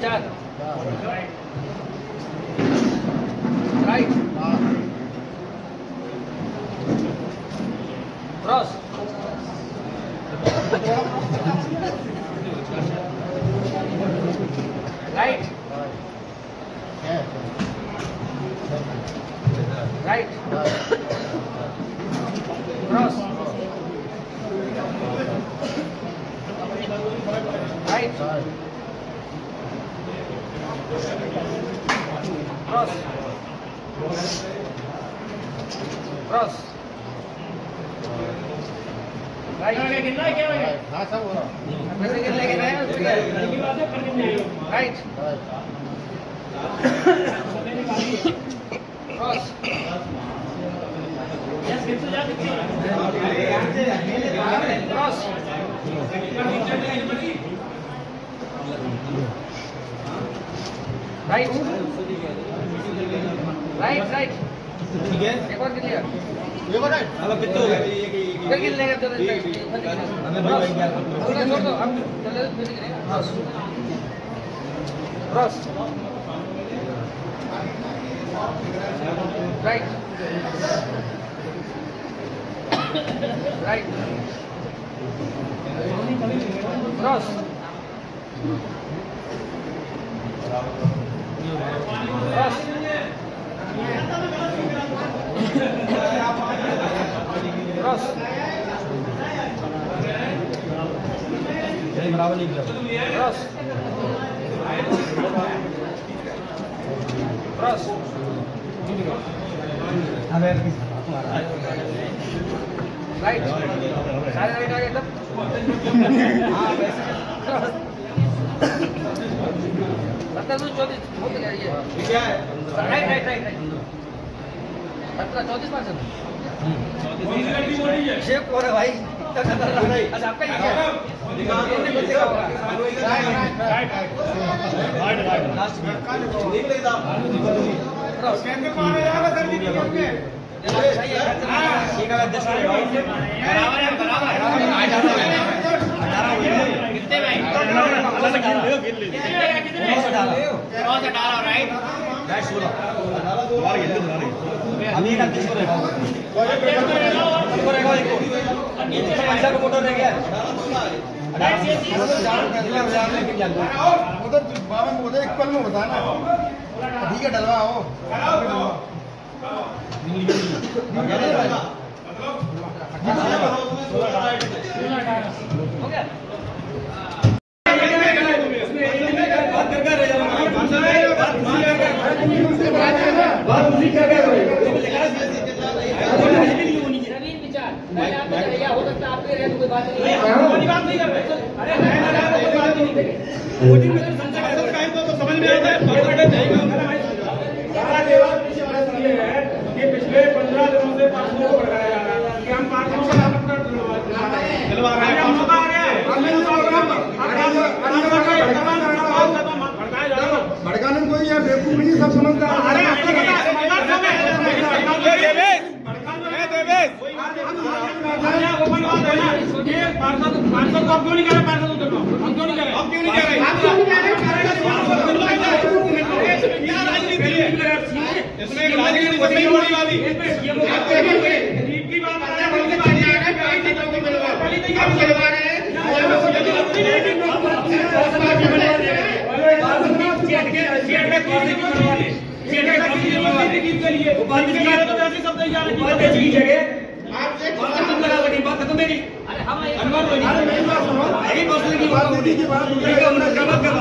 चार right cross right right cross right cross cross right हैं right right right right ठीक है। एक और कितने अब कितने हो गए? फिर कितने का चलो हमें भाई क्या छोड़ दो छोड़ चलो फिर कितने cross cross right right cross cross cross नहीं राइट सारे राइट आ गए तब हाँ वैसे सत्तर चौबीस हो गया ये राइट राइट राइट राइट सत्रह चौबीस परसेंट शेप हो रहा भाई अच्छा आपका ये क्या लास्ट में है है है मोटर रह गया एक पल में होता है ना ठीक है हो नवीन विचार। पहले आप बताइए, भैया हो सकता है आपके रहे कोई बात नहीं है अरे नहीं, नहीं, नहीं, कोई बात नहीं है। पिछले पंद्रह दिनों से पासपोर्ट को भड़काया जा रहा है कि हम पासपोर्ट का अपना दिलवा रहे हैं हम बता रहे हैं हमने तो भड़काया जा रहा है भड़काने में कोई यहाँ बेवकूफ़ नहीं सब समझता है अरे आपको पता है, भड़काने में- भैया, ओपन बात है ना, ये पार्षद पार्षद को हम क्यों नहीं कह रहे पार्षद उधर को? हम क्यों नहीं कह रहे हम क्यों नहीं कह रहे आप क्यों नहीं कह रहे इसमें राजनीति बड़ी बात ही गरीब बात कर। रहे हैं बड़ी बात ये है कि आई बात को तो मिलवा रहे हैं की बात